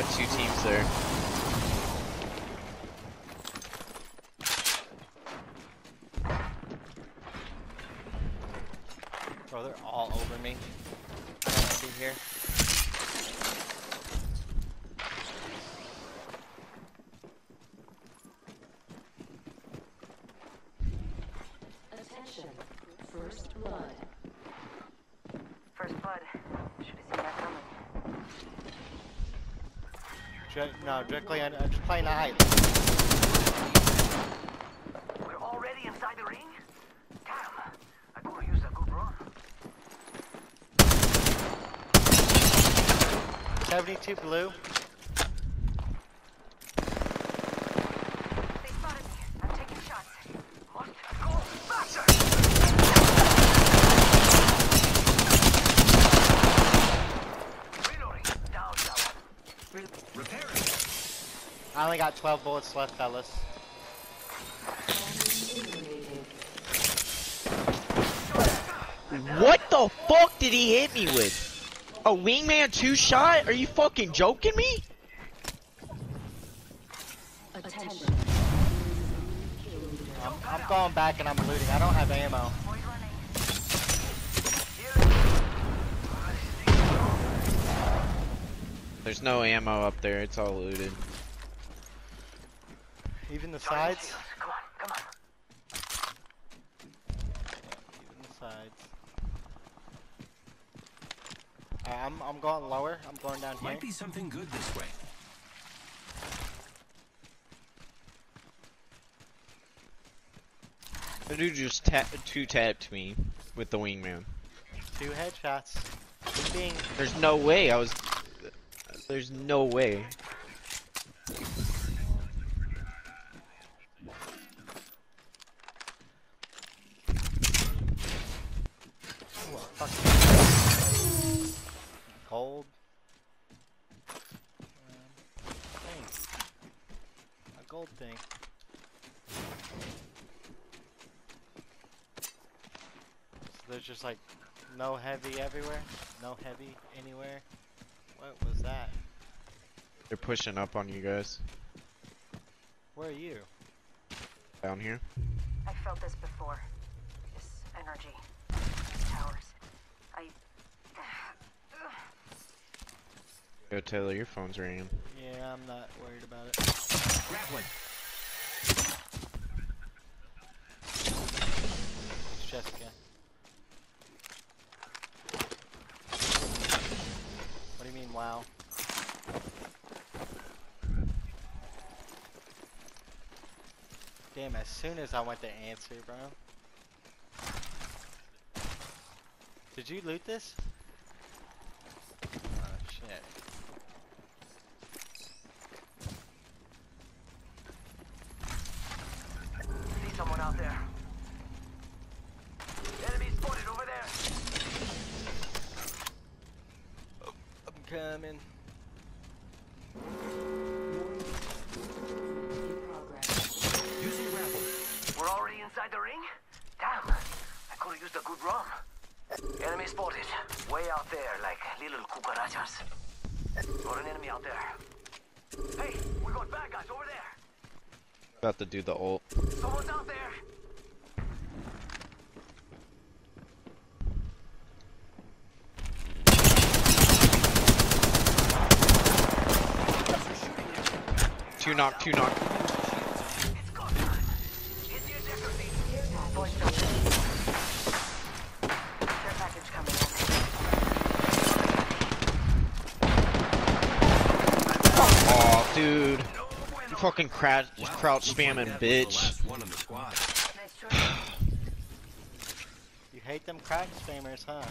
got two teams there. Bro, they're all over me. I don't want to be here. Attention. First blood. First blood. Should have seen that coming. No, directly on, uh, just playing the height. We're already inside the ring? Damn. I could use a good run. 72 blue. They spotted me. I'm taking shots. Must go faster! Reloading. Down, down. Repairing. I only got 12 bullets left, fellas. What the fuck did he hit me with? A wingman two shot? Are you fucking joking me? Attention. I'm, I'm going back and I'm looting. I don't have ammo. There's no ammo up there. It's all looted. Even the Charging sides. shields. Come on, come on. Even the sides. Alright, I'm, I'm going lower. I'm going down here. Might be something good this way. The dude just ta two tapped me with the wingman. Two headshots. Just being There's no way I was. There's no way. fucking cold. Um, thing. A gold thing. So there's just like no heavy everywhere, no heavy anywhere. What was that? They're pushing up on you guys Where are you? down here. I felt this before. This energy. Go Taylor, your phone's ringing. Yeah, I'm not worried about it. Grappling. It's Jessica. What do you mean, wow? Damn, as soon as I went to answer, bro. Did you loot this? Oh, shit. See someone out there. Enemy spotted over there. I'm coming. Using grapple. We're already inside the ring? Damn. I could have used a good run. Enemy spotted. Way out there, like little cucarachas. Got an enemy out there. Hey, we got bad guys over there. About to do the ult. Someone's out there. Two knock, two knock. Oh, dude. You fucking crouch, crouch spamming, bitch. You hate them crack spammers, huh?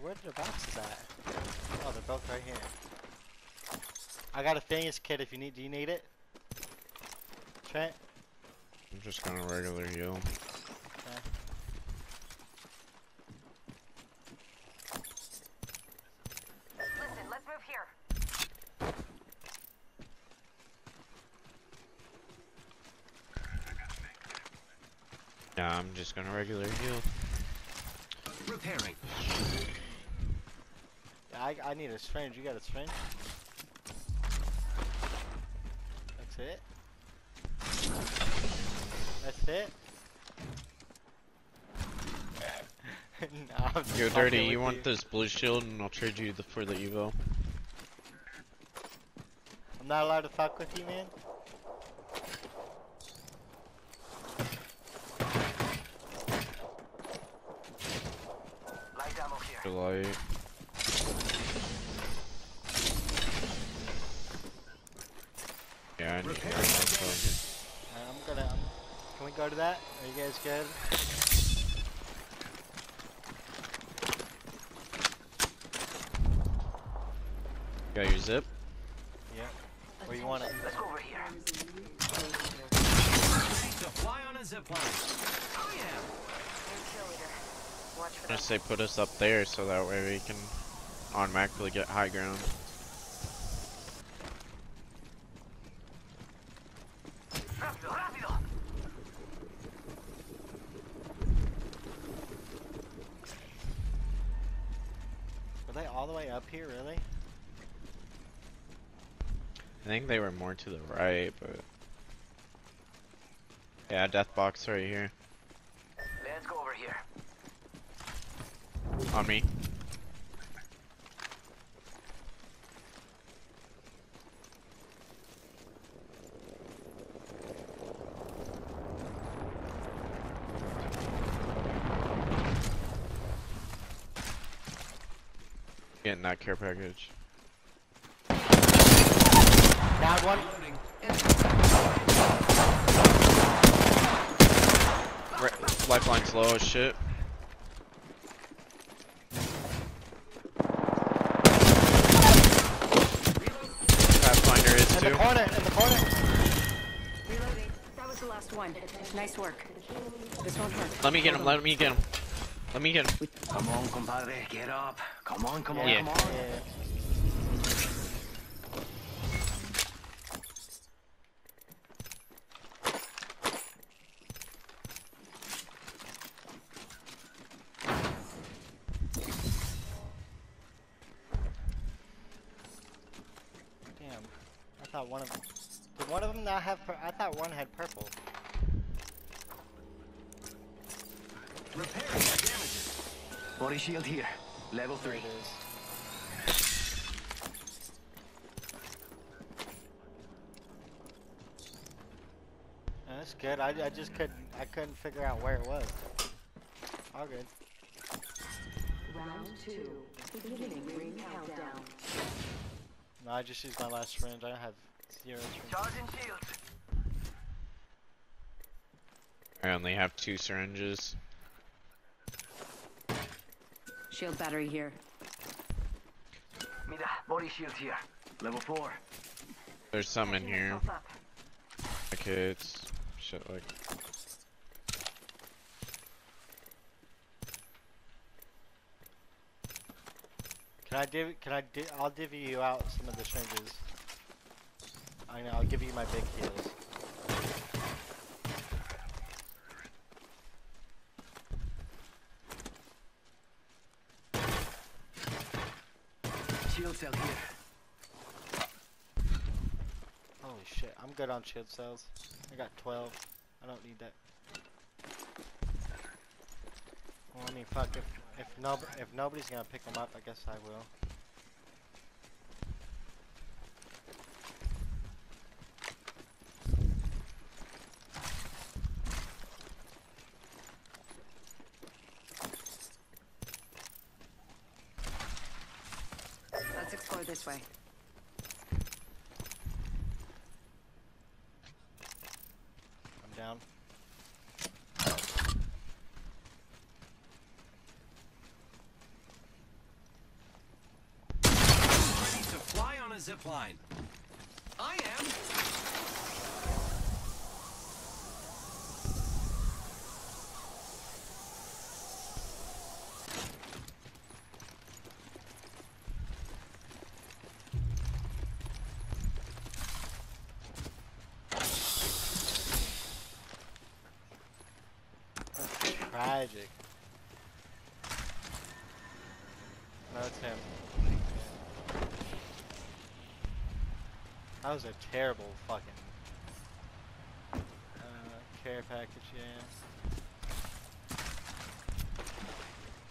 Where are their boxes at? Oh, they're both right here. I got a Phoenix kit if you need. Do you need it? Trent? I'm just gonna regular heal. Okay. Listen, let's move here. Nah, I'm just gonna regular heal. Repairing. I I need a syringe. You got a syringe? That's it. That's it. nah, I'm Yo, Dirty, you with want this blue shield and I'll trade you the for the Evo. I'm not allowed to fuck with you, man. Light ammo here. Light. Yeah, I need Repair to damages. Alright, I'm gonna. I'm, can we go to that? Are you guys good? Got your zip? Yeah. Where you want it? Let's go over here. Ready to fly on a zip line. Oh yeah. Watch for I'm gonna say put us up there so that way we can automatically get high ground. Rápido, rápido. Were they all the way up here, really? I think they were more to the right, but yeah, death box right here Let's go over here. on me. Getting that care package. Down one. Loading. Right, lifeline's low as shit. Pathfinder is In the corner. In the corner. Reloading. That was the last one. Nice work. This won't hurt. Let me get him. Let me get him. Let me get him. Come on, compadre. Get up. Come on, come on, Yeah. come on. Yeah. Damn. I thought one of them. Did one of them not have? Pur- I thought one had purple. Repairing the damages. Body shield here. Level three. it is. Yeah, That's good. I, I just couldn't I couldn't figure out where it was. All good. Round two. Beginning ring countdown. No, I just used my last syringe. I have zero syringe. Charging shields. I only have two syringes. Shield battery here. Mira, body shield here. Level four. There's some in here. Yourself it's shit like. Can I div? Can I? Di- I'll divvy you out some of the syringes. I know. I'll give you my big heals. Cell here. Holy shit! I'm good on shield cells. I got 12. I don't need that. Well, I mean, fuck. If if no if nobody's gonna pick them up, I guess I will. This way. I'm down. Ready to fly on a zip line. I am. magic. No, it's him. That was a terrible fucking uh, care package, yeah.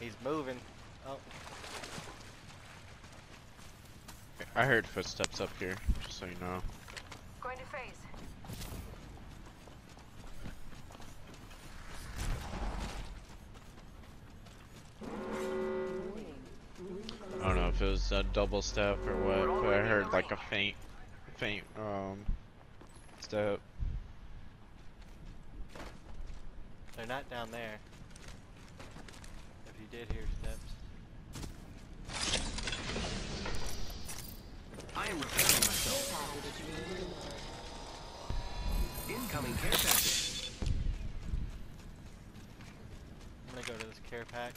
He's moving. Oh. I heard footsteps up here, just so you know. Going to phase. Was a double step or what, but I heard like a faint, faint, um, step. they're not down there. If you did hear steps. I am repairing myself. Incoming care package. I'm gonna go to this care pack.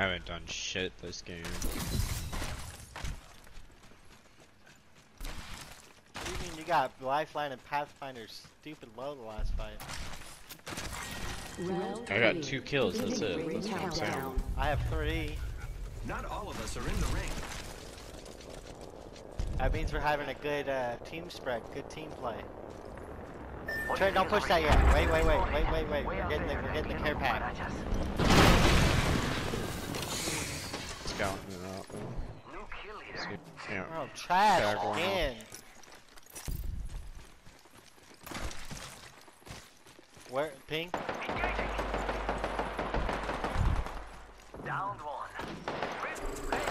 I haven't done shit this game. What do you mean you got Lifeline and Pathfinder stupid low the last fight? I got two kills, that's it. That's what I'm saying. I have three. Not all of us are in the ring. That means we're having a good uh, team spread, good team play. What Trey, do you don't push that yet. Wait, wait, wait, wait, wait, wait. We're getting the, we're getting the care pack. Cucarachas. Scouting it out though. New kill leader. Yeah. Oh, trash Yeah, again. Where, ping? Engaging. Downed one. Rip, hey,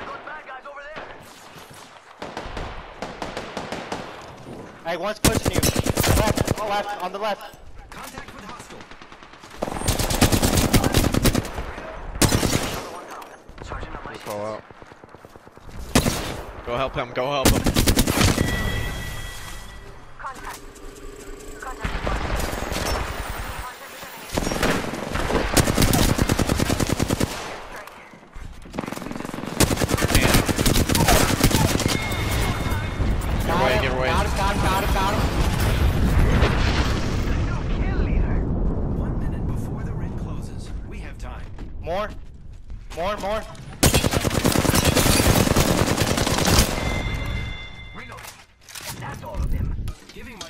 we got bad guys over there. Hey, one's pushing you. Left, left, on the left. Contact with hostile. Another one down. Sergeant on my Just call out. Go help him, go help him. Contact. Contact. Contact Get away, get away. Got him, got him, got him, got him. New kill leader.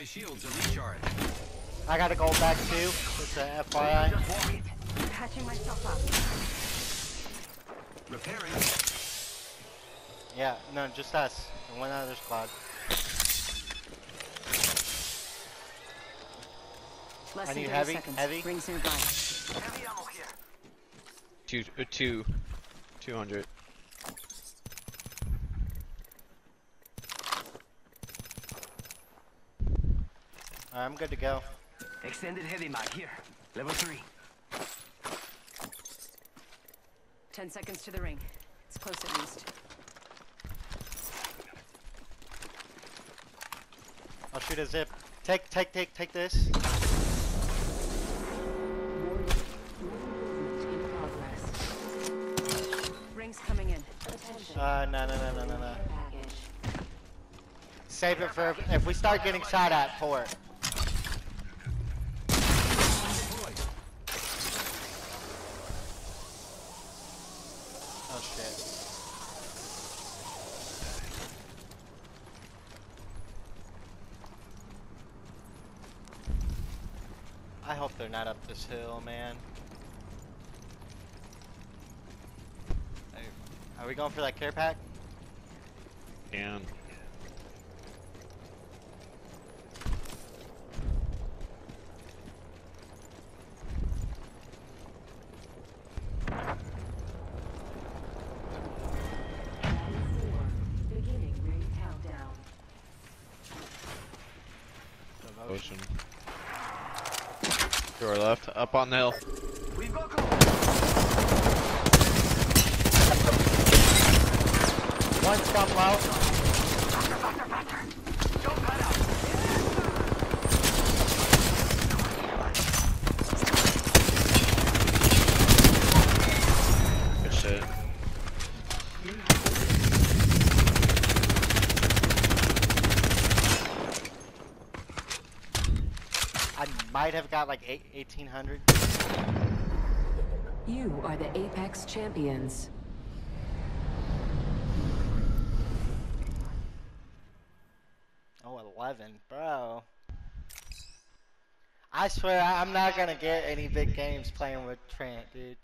My shields a recharge. I got a gold back too. Just a FYI. Just walk it. Patching myself up. Repairing. Yeah, no, just us. And one other squad. Less I need heavy, seconds. heavy. Rings nearby. Heavy ammo here. Two, uh, two, two hundred. I'm good to go. Extended heavy mag here. Level three. Ten seconds to the ring. It's close at least. I'll shoot a zip. Take, take, take, take this. Rings coming in. Uh, no, no, no, no, no, no. Save it for if we start getting shot at. For it. Oh shit. I hope they're not this hill, man. Are we going for that care pack? And Beginning ring countdown. ocean. To our left, up on the hill. We've got. One scum low. Faster, faster, faster. Jump that out. Good shit. I might have got like eight, 1800. You are the Apex Champions. Oh, 11, bro. I swear I'm not gonna get any big games playing with Trent, dude.